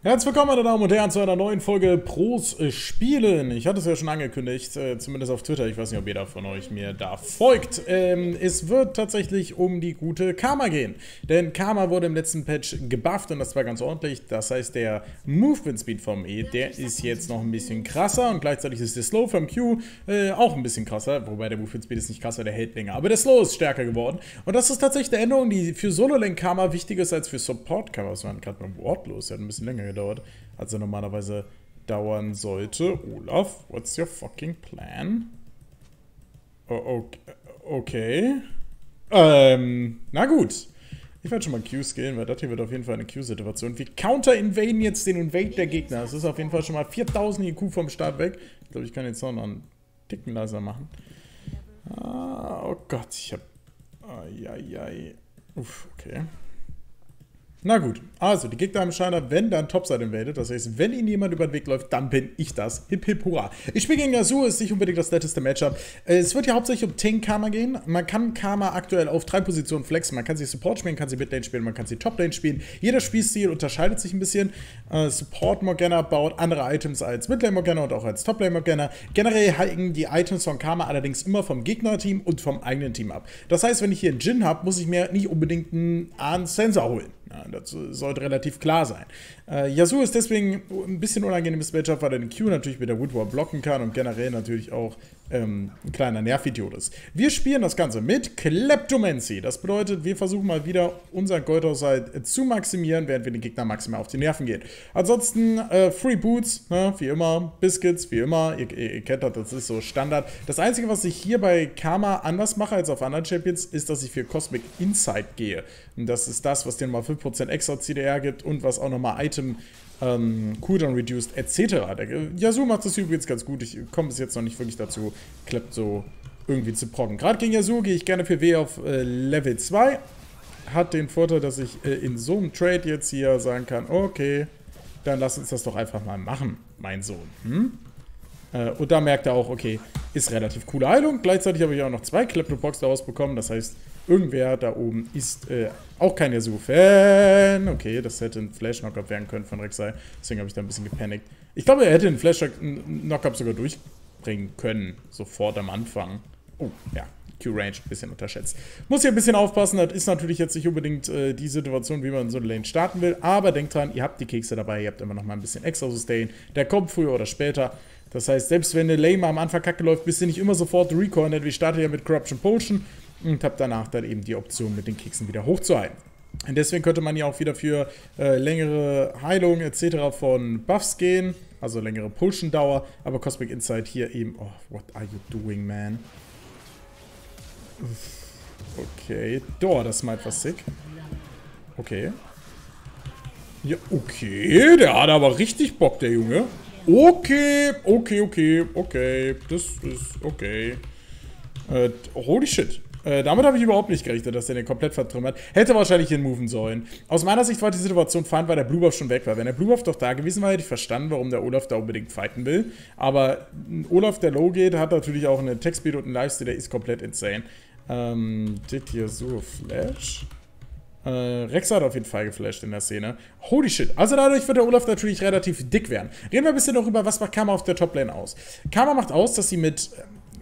Herzlich willkommen, meine Damen und Herren, zu einer neuen Folge Pros Spielen. Ich hatte es ja schon angekündigt, äh, zumindest auf Twitter. Ich weiß nicht, ob jeder von euch mir da folgt. Ähm, es wird tatsächlich um die gute Karma gehen. Denn Karma wurde im letzten Patch gebufft und das war ganz ordentlich. Das heißt, der Movement Speed vom E, der ist jetzt noch ein bisschen krasser und gleichzeitig ist der Slow vom Q äh, auch ein bisschen krasser. Wobei der Movement Speed ist nicht krasser, der hält länger. Aber der Slow ist stärker geworden. Und das ist tatsächlich eine Änderung, die für Solo-Lane-Karma wichtiger ist als für Support-Karma. Was war gerade beim Wort los? Der hat ein bisschen länger gedauert, als er normalerweise dauern sollte. Olaf, what's your fucking plan? Oh, okay. okay. Ähm, na gut. Ich werde schon mal Q skillen, weil das hier wird auf jeden Fall eine Q-Situation. Wir counter-invaden jetzt den Invade der Gegner. Das ist auf jeden Fall schon mal 4000 IQ vom Start weg. Ich glaube, ich kann jetzt noch einen Ticken leiser machen. Ah, oh Gott, ich hab... Eieiei. Uff, okay. Na gut, also die Gegner haben scheinbar, wenn dann Topside invadet, das heißt, wenn ihnen jemand über den Weg läuft, dann bin ich das. Hip hip hurra. Ich spiele gegen Yasuo, ist nicht unbedingt das netteste Matchup. Es wird ja hauptsächlich um Tank Karma gehen. Man kann Karma aktuell auf drei Positionen flexen. Man kann sie Support spielen, kann sie Midlane spielen, man kann sie Toplane spielen. Jeder Spielstil unterscheidet sich ein bisschen. Äh, Support Morgana baut andere Items als Midlane Morgana und auch als Toplane Morgana. Generell hängen die Items von Karma allerdings immer vom Gegnerteam und vom eigenen Team ab. Das heißt, wenn ich hier einen Jin habe, muss ich mir nicht unbedingt einen Ahn Sensor holen. Ja, das sollte relativ klar sein. Äh, Yasuo ist deswegen ein bisschen unangenehmes Matchup, weil er den Q natürlich mit der Woodwall blocken kann und generell natürlich auch ähm, ein kleiner Nervidiot ist. Wir spielen das Ganze mit Kleptomancy. Das bedeutet, wir versuchen mal wieder unseren Goldhaushalt zu maximieren, während wir den Gegner maximal auf die Nerven gehen. Ansonsten äh, Free Boots, ne, wie immer, Biscuits, wie immer. Ihr, ihr, ihr, kennt das, das ist so Standard. Das Einzige, was ich hier bei Karma anders mache als auf anderen Champions, ist, dass ich für Cosmic Insight gehe. Und das ist das, was dir mal 5% extra CDR gibt und was auch nochmal Item ähm, Cooldown Reduced etc. Der Yasuo macht das übrigens ganz gut. Ich komme bis jetzt noch nicht wirklich dazu, klappt so irgendwie zu brocken. Gerade gegen Yasuo gehe ich gerne für W auf äh, Level 2. Hat den Vorteil, dass ich äh, in so einem Trade jetzt hier sagen kann, okay, dann lass uns das doch einfach mal machen, mein Sohn. Hm? Äh, und da merkt er auch, okay, ist relativ coole Heilung. Gleichzeitig habe ich auch noch zwei Kleptobox daraus bekommen. Das heißt, irgendwer da oben ist äh, auch kein Yasuo-Fan. Okay, das hätte ein Flash-Knockup werden können von Rek'Sai. Deswegen habe ich da ein bisschen gepanikt. Ich glaube, er hätte den Flash-Knockup sogar durchbringen können. Sofort am Anfang. Oh, ja. Q-Range ein bisschen unterschätzt. Muss hier ein bisschen aufpassen, das ist natürlich jetzt nicht unbedingt äh, die Situation, wie man so eine Lane starten will, aber denkt dran, ihr habt die Kekse dabei, ihr habt immer noch mal ein bisschen extra Sustain, der kommt früher oder später. Das heißt, selbst wenn eine Lane mal am Anfang kacke läuft, bist du nicht immer sofort denn wir starten ja mit Corruption Potion und habt danach dann eben die Option, mit den Keksen wieder hochzuhalten. Und deswegen könnte man ja auch wieder für äh, längere Heilung etc. von Buffs gehen, also längere Potion-Dauer, aber Cosmic Insight hier eben, oh, what are you doing, man? Okay. Door, das Smite war sick. Okay. Ja, okay. Der hat aber richtig Bock, der Junge. Okay, okay, okay, okay. Das ist okay. Äh, holy shit. Äh, damit habe ich überhaupt nicht gerechnet, dass der den komplett vertrümmert. Hätte wahrscheinlich hinmoven sollen. Aus meiner Sicht war die Situation fein, weil der Blue Buff schon weg war. Wenn der Blue Buff doch da gewesen war, hätte ich verstanden, warum der Olaf da unbedingt fighten will. Aber Olaf, der low geht, hat natürlich auch einen Tech-Speed und einen Lifesteal, der ist komplett insane. Ähm, dit hier so Flash. Äh, Rex hat auf jeden Fall geflasht in der Szene. Holy shit. Also dadurch wird der Olaf natürlich relativ dick werden. Reden wir ein bisschen noch über, was macht Karma auf der Toplane aus. Karma macht aus, dass sie mit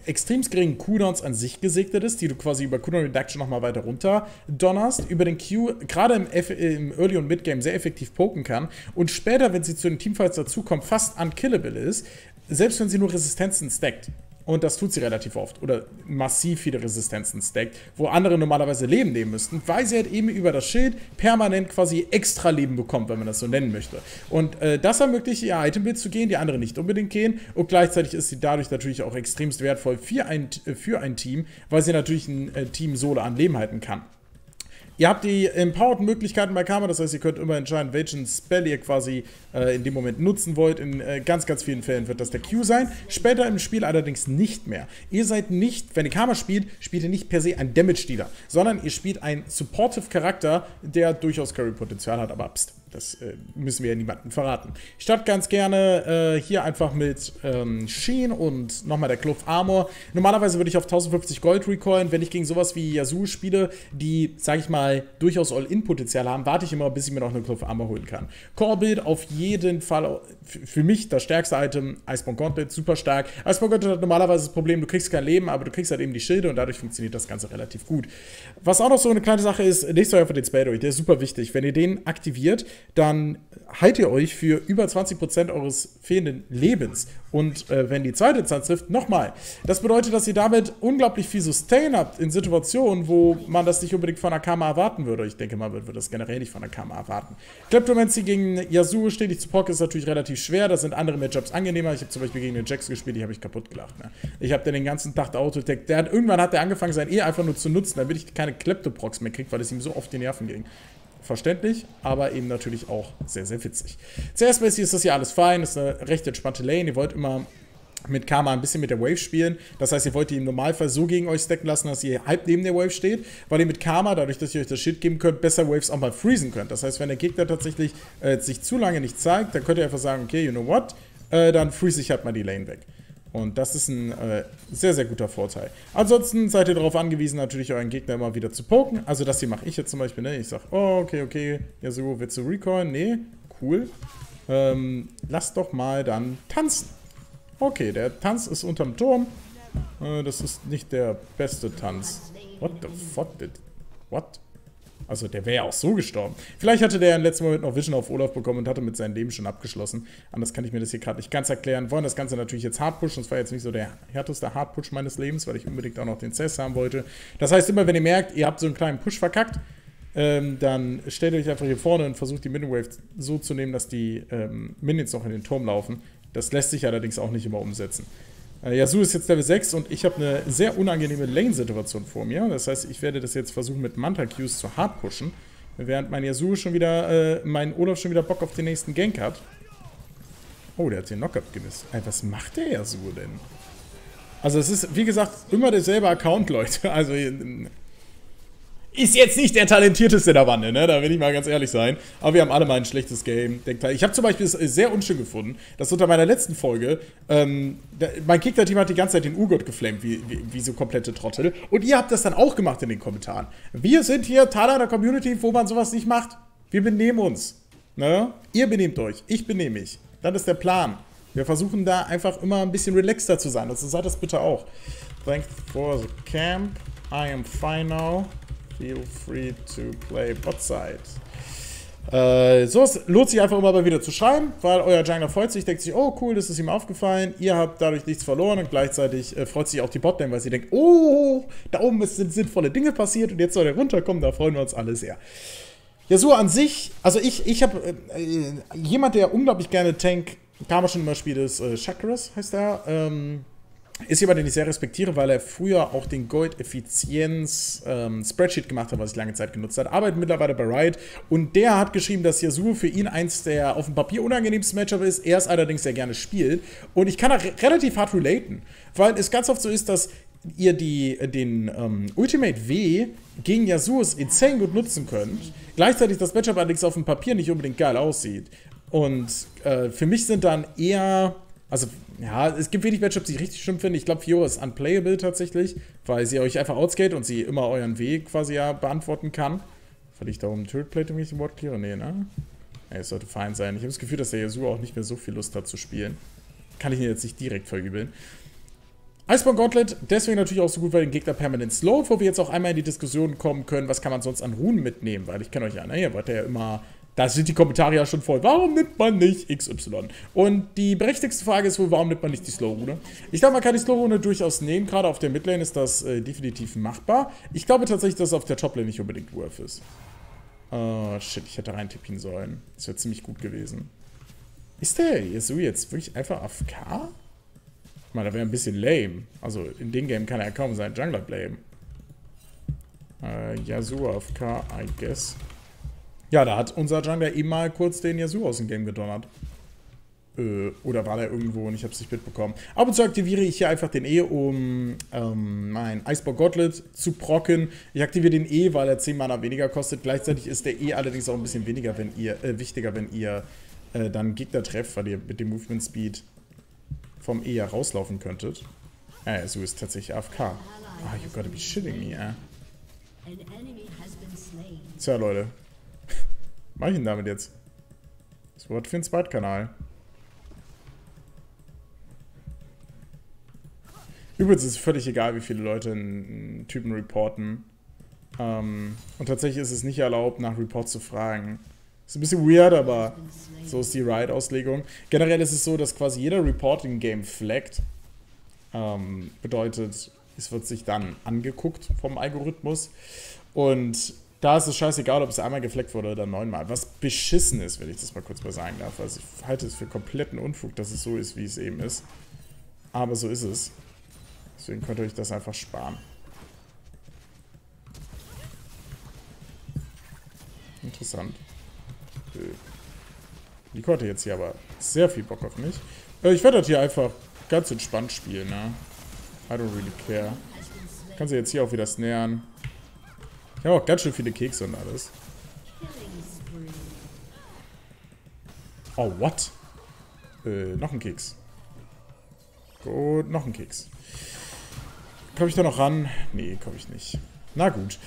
extrem geringen Cooldowns an sich gesegnet ist, die du quasi über Cooldown Reduction nochmal weiter runter donnerst, über den Q gerade im, im, Early- und Mid-Game sehr effektiv poken kann und später, wenn sie zu den Teamfights dazukommt, fast unkillable ist, selbst wenn sie nur Resistenzen stackt. Und das tut sie relativ oft. Oder massiv viele Resistenzen stackt, wo andere normalerweise Leben nehmen müssten, weil sie halt eben über das Schild permanent quasi extra Leben bekommt, wenn man das so nennen möchte. Und äh, das ermöglicht ihr Itembild zu gehen, die andere nicht unbedingt gehen. Und gleichzeitig ist sie dadurch natürlich auch extremst wertvoll für ein, für ein Team, weil sie natürlich ein äh, Team Solo an Leben halten kann. Ihr habt die Empowered-Möglichkeiten bei Karma, das heißt, ihr könnt immer entscheiden, welchen Spell ihr quasi äh, in dem Moment nutzen wollt. In äh, ganz, ganz vielen Fällen wird das der Q sein. Später im Spiel allerdings nicht mehr. Ihr seid nicht, wenn ihr Karma spielt, spielt ihr nicht per se ein Damage-Dealer, sondern ihr spielt einen Supportive-Charakter, der durchaus Carry-Potenzial hat, aber pst, Das äh, müssen wir ja niemandem verraten. Ich starte ganz gerne äh, hier einfach mit ähm, Sheen und nochmal der Club Armor. Normalerweise würde ich auf 1050 Gold recoilen. Wenn ich gegen sowas wie Yasuo spiele, die, sage ich mal, durchaus All-In-Potenzial haben, warte ich immer, bis ich mir noch eine Club Armor holen kann. Core-Build auf jeden Fall für mich das stärkste Item, Iceborne Gauntlet, super stark. Iceborne Gauntlet hat normalerweise das Problem, du kriegst kein Leben, aber du kriegst halt eben die Schilde und dadurch funktioniert das Ganze relativ gut. Was auch noch so eine kleine Sache ist, lest euch einfach den Spell durch, der ist super wichtig. Wenn ihr den aktiviert, dann haltet ihr euch für über 20% eures fehlenden Lebens. Und äh, wenn die zweite Instanz trifft, nochmal. Das bedeutet, dass ihr damit unglaublich viel Sustain habt in Situationen, wo man das nicht unbedingt von Akama erwarten würde. Ich denke, man würde das generell nicht von Akama erwarten. Kleptomancy gegen Yasuo stetig zu pocken ist natürlich relativ schwer. Da sind andere Matchups angenehmer. Ich habe zum Beispiel gegen den Jax gespielt, die habe ich kaputt gelacht. Ne? Ich habe den ganzen Tag der Autotech. Der hat, irgendwann hat er angefangen, sein E einfach nur zu nutzen, damit ich keine Kleptoprox mehr kriege, weil es ihm so oft die Nerven ging verständlich, aber eben natürlich auch sehr, sehr witzig. CS-mäßig ist das hier alles fein, ist eine recht entspannte Lane. Ihr wollt immer mit Karma ein bisschen mit der Wave spielen. Das heißt, ihr wollt die im Normalfall so gegen euch stacken lassen, dass ihr halb neben der Wave steht, weil ihr mit Karma, dadurch, dass ihr euch das Shit geben könnt, besser Waves auch mal freezen könnt. Das heißt, wenn der Gegner tatsächlich äh, sich zu lange nicht zeigt, dann könnt ihr einfach sagen, okay, you know what, äh, dann freeze ich halt mal die Lane weg. Und das ist ein äh, sehr, sehr guter Vorteil. Ansonsten seid ihr darauf angewiesen, natürlich euren Gegner immer wieder zu poken. Also das hier mache ich jetzt zum Beispiel. Ne? Ich sage, oh, okay, okay, ja so, willst du recoilen? Nee, cool. Ähm, lass doch mal dann tanzen. Okay, der Tanz ist unterm Turm. Äh, das ist nicht der beste Tanz. What the fuck did... What? Also der wäre ja auch so gestorben. Vielleicht hatte der im letzten Moment noch Vision auf Olaf bekommen und hatte mit seinem Leben schon abgeschlossen. Anders kann ich mir das hier gerade nicht ganz erklären. Wollen das Ganze natürlich jetzt hart pushen. Das war jetzt nicht so der härteste Hardpush meines Lebens, weil ich unbedingt auch noch den Cess haben wollte. Das heißt immer, wenn ihr merkt, ihr habt so einen kleinen Push verkackt, ähm, dann stellt euch einfach hier vorne und versucht die Miniwave so zu nehmen, dass die ähm, Minions noch in den Turm laufen. Das lässt sich allerdings auch nicht immer umsetzen. Äh, Yasuo ist jetzt Level 6 und ich habe eine sehr unangenehme Lane-Situation vor mir. Das heißt, ich werde das jetzt versuchen mit Manta-Qs zu hard pushen. Während mein Yasuo schon wieder, äh, mein Olaf schon wieder Bock auf den nächsten Gank hat. Oh, der hat den Knockup gemisst. Ey, was macht der Yasuo denn? Also es ist, wie gesagt, immer derselbe Account, Leute. Also ist jetzt nicht der talentierteste der Bande, ne? Da will ich mal ganz ehrlich sein. Aber wir haben alle mal ein schlechtes Game. Ich habe zum Beispiel es sehr unschön gefunden, dass unter meiner letzten Folge ähm, der, mein Gegner-Team hat die ganze Zeit den U-Gott geflammt, wie, wie, wie, so komplette Trottel. Und ihr habt das dann auch gemacht in den Kommentaren. Wir sind hier Teil einer Community, wo man sowas nicht macht. Wir benehmen uns. Ne? Ihr benehmt euch, ich benehme mich. Das ist der Plan. Wir versuchen da einfach immer ein bisschen relaxter zu sein. Also seid das bitte auch. Thanks for the camp. I am fine now. Feel free to play botside. Äh, sowas lohnt sich einfach immer mal wieder zu schreiben, weil euer Jungler freut sich, denkt sich, oh cool, das ist ihm aufgefallen, ihr habt dadurch nichts verloren und gleichzeitig äh, freut sich auch die Botlane, weil sie denkt, oh, da oben sind sinnvolle Dinge passiert und jetzt soll er runterkommen, da freuen wir uns alle sehr. Ja, so an sich, also ich, ich habe äh, jemand, der unglaublich gerne Tank, kam schon immer spielt, ist äh, Chakras, heißt er. Ähm, ist jemand, den ich sehr respektiere, weil er früher auch den Gold-Effizienz-Spreadsheet ähm, gemacht hat, was ich lange Zeit genutzt habe. Arbeitet mittlerweile bei Riot und der hat geschrieben, dass Yasuo für ihn eins der auf dem Papier unangenehmsten Matchup ist. Er es allerdings sehr gerne spielt und ich kann da re relativ hart relaten, weil es ganz oft so ist, dass ihr die, den ähm, Ultimate W gegen Yasuos insane gut nutzen könnt. Gleichzeitig das Matchup allerdings auf dem Papier nicht unbedingt geil aussieht. Und äh, für mich sind dann eher also, ja, es gibt wenig Matchups, die ich richtig schlimm finde. Ich glaube, Fiora ist unplayable tatsächlich, weil sie euch einfach outskate und sie immer euren Weg quasi ja beantworten kann. Weil ich da um Turret Plate irgendwie ein Wort cleare? Nee, ne? Nee, es sollte fein sein. Ich habe das Gefühl, dass der Yasuo auch nicht mehr so viel Lust hat zu spielen. Kann ich ihn jetzt nicht direkt verübeln. Iceborne Gauntlet, deswegen natürlich auch so gut, weil den Gegner permanent slowt, wo wir jetzt auch einmal in die Diskussion kommen können, was kann man sonst an Runen mitnehmen, weil ich kenne euch ja, ne, ihr wollt ja immer da sind die Kommentare ja schon voll. Warum nimmt man nicht XY? Und die berechtigste Frage ist wohl, warum nimmt man nicht die Slow-Rune? Ich glaube, man kann die Slow-Rune durchaus nehmen. Gerade auf der Midlane ist das äh, definitiv machbar. Ich glaube tatsächlich, dass es auf der Toplane nicht unbedingt worth ist. Oh, shit, ich hätte reintippen sollen. Das wäre ziemlich gut gewesen. Ist der Yasuo jetzt wirklich einfach AFK? Ich meine, da wäre ein bisschen lame. Also, in dem Game kann er kaum seinen Jungler blamen. Äh, Yasuo AFK, I guess. Ja, da hat unser Jungler eben mal kurz den Yasuo aus dem Game gedonnert. Äh, oder war der irgendwo und ich habe es nicht mitbekommen. Ab und zu aktiviere ich hier einfach den E, um ähm, mein Eisbock Gauntlet zu procken. Ich aktiviere den E, weil er 10 Mana weniger kostet. Gleichzeitig ist der E allerdings auch ein bisschen weniger, wenn ihr, äh, wichtiger, wenn ihr äh, dann Gegner trefft, weil ihr mit dem Movement Speed vom E ja rauslaufen könntet. Äh, so ist tatsächlich AFK. Ah, you gotta be shitting me, äh. Tja, Leute. Mach ich ihn damit jetzt? Das Wort für den Zweitkanal. Übrigens ist es völlig egal, wie viele Leute einen Typen reporten. Ähm, und tatsächlich ist es nicht erlaubt, nach Report zu fragen. Ist ein bisschen weird, aber so ist die Riot-Auslegung. Generell ist es so, dass quasi jeder Reporting-Game flaggt. Ähm, bedeutet, es wird sich dann angeguckt vom Algorithmus. Und da ist es scheißegal, ob es einmal gefleckt wurde oder neunmal. Was beschissen ist, wenn ich das mal kurz mal sagen darf. Also ich halte es für kompletten Unfug, dass es so ist, wie es eben ist. Aber so ist es. Deswegen könnt ihr euch das einfach sparen. Interessant. Nico hatte jetzt hier aber sehr viel Bock auf mich. Äh, ich werde das hier einfach ganz entspannt spielen, ne? I don't really care. Kann sie jetzt hier auch wieder snären. Ich habe auch ganz schön viele Kekse und alles. Oh, what? Äh, noch ein Keks. Gut, noch ein Keks. Komme ich da noch ran? Nee, komme ich nicht. Na gut.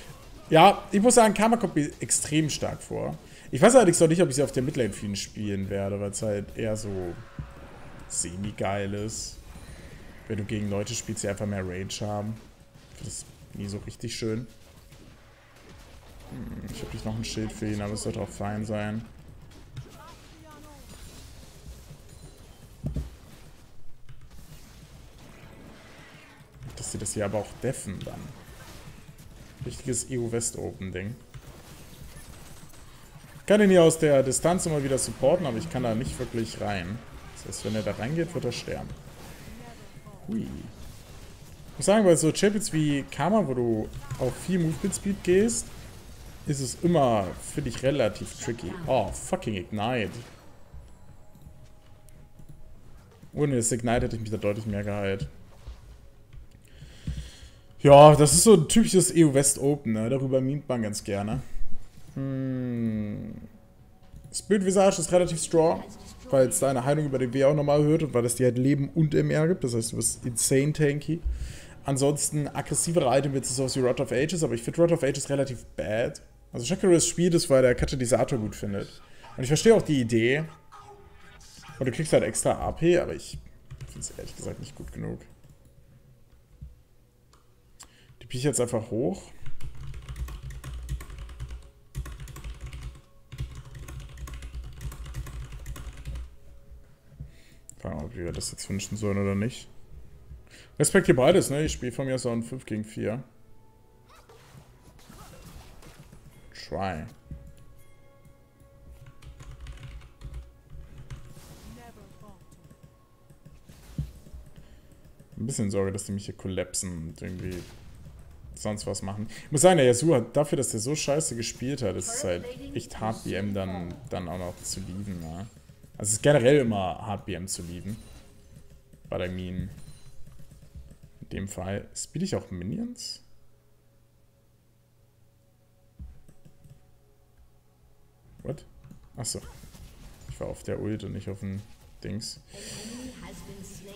Ja, ich muss sagen, Karma kommt mir extrem stark vor. Ich weiß allerdings noch nicht, ob ich sie auf der Midlane vielen spielen werde, weil es halt eher so semi-geil ist. Wenn du gegen Leute spielst, die einfach mehr Range haben. Das ist nie so richtig schön. Ich habe nicht noch ein Schild für ihn, aber es sollte auch fein sein. Dass sie das hier aber auch deffen dann. Richtiges EU-West-Open-Ding. Ich kann ihn hier aus der Distanz immer wieder supporten, aber ich kann da nicht wirklich rein. Das heißt, wenn er da reingeht, wird er sterben. Hui. Ich muss sagen, bei so Champions wie Karma, wo du auf viel Movement Speed gehst, ist es immer, finde ich, relativ tricky. Oh, fucking Ignite. Ohne das Ignite hätte ich mich da deutlich mehr geheilt. Ja, das ist so ein typisches EU West Open, ne? Darüber memt man ganz gerne. Hm. Spirit Visage ist relativ strong, weil es deine Heilung über den W auch nochmal erhöht und weil es dir halt Leben und MR gibt. Das heißt, du bist insane tanky. Ansonsten aggressivere Items wie sowas wie Rod of Ages, aber ich finde Rod of Ages relativ bad. Also Shakaris spielt es, weil der Katalysator gut findet. Und ich verstehe auch die Idee. Und du kriegst halt extra AP, aber ich finde es ehrlich gesagt nicht gut genug. Die piech ich jetzt einfach hoch. Fragen, ob wir das jetzt wünschen sollen oder nicht. Respektiere beides, ne? Ich spiele von mir auch ein 5 gegen 4. Try. Ein bisschen Sorge, dass die mich hier kollapsen und irgendwie sonst was machen. Ich muss sagen, der Yasuo hat dafür, dass der so scheiße gespielt hat, ist es halt echt hart, BM dann, dann auch noch zu lieben, ne? Also es ist generell immer hart, BM zu lieben. But I mean, in dem Fall, spiele ich auch Minions? What? Achso. Ich war auf der Ult und nicht auf dem Dings.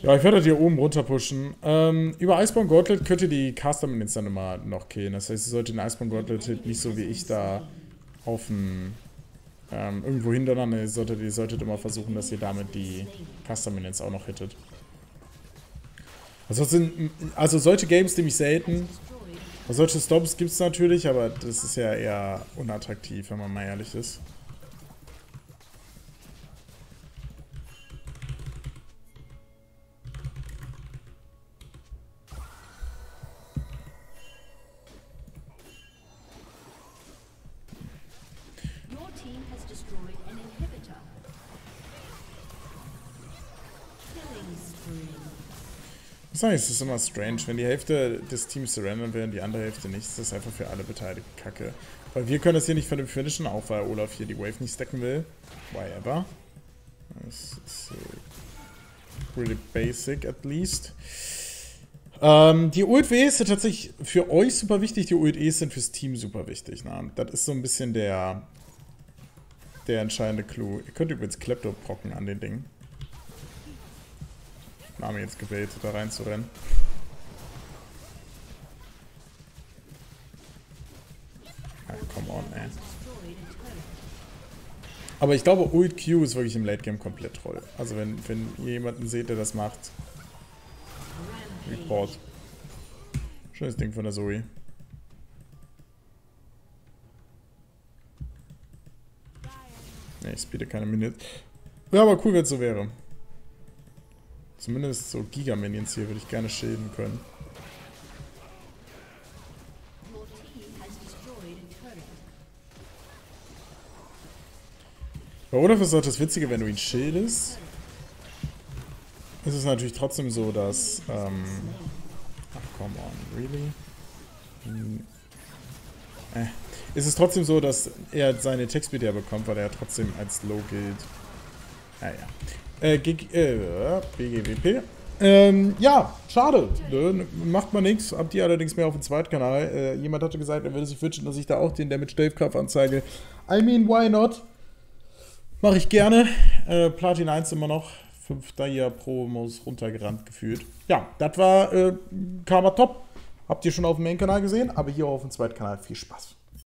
Ja, ich werde hier oben runter pushen. Ähm, über Iceborne Gauntlet könnt ihr die Caster Minions dann immer noch killen. Das heißt, ihr solltet den Iceborne Gauntlet nicht so wie ich da auf dem ähm, irgendwo hindern. Ihr solltet, ihr solltet immer versuchen, dass ihr damit die Caster Minions auch noch hittet. Also, sind, also solche Games nehme ich selten. Solche Stops gibt es natürlich, aber das ist ja eher unattraktiv, wenn man mal ehrlich ist. Ich muss sagen, es ist immer strange. Wenn die Hälfte des Teams surrendern will und die andere Hälfte nicht, ist das einfach für alle Beteiligten kacke. Weil wir können das hier nicht vernünftig finishen, auch weil Olaf hier die Wave nicht stacken will. Why ever. Das ist uh, really basic at least. Ähm, die Ult Ws sind tatsächlich für euch super wichtig, die Ult Es sind fürs Team super wichtig. Ne? Das ist so ein bisschen der, der entscheidende Clou. Ihr könnt übrigens Klepto brocken an den Dingen. Name jetzt gewählt, da reinzurennen. Come on, ey. Aber ich glaube, Ult Q ist wirklich im Late Game komplett toll. Also wenn, wenn ihr jemanden seht, der das macht, Report. Schönes Ding von der Zoe. Ne, ich speede keine Minute. Wäre aber cool, wenn es so wäre. Zumindest so Giga-Minions hier würde ich gerne schäden können. Bei Olaf ist auch das Witzige, wenn du ihn schildest, ist es natürlich trotzdem so, dass... Ähm, ach, come on, really? Ist es trotzdem so, dass er seine Textbeat ja bekommt, weil er trotzdem als Low gilt. Naja. Ah, äh, G äh, BGWP. Ähm, ja, schade. Ne? Macht man nichts. Habt ihr allerdings mehr auf dem Zweitkanal. Äh, jemand hatte gesagt, er würde sich wünschen, dass ich da auch den Damage Dave Cup anzeige. I mean, why not? Mache ich gerne. Äh, Platin 1 immer noch. 5 Jahr Promos runtergerannt gefühlt. Ja, das war äh, Karma Top. Habt ihr schon auf dem Main-Kanal gesehen, aber hier auf dem Zweitkanal. Viel Spaß.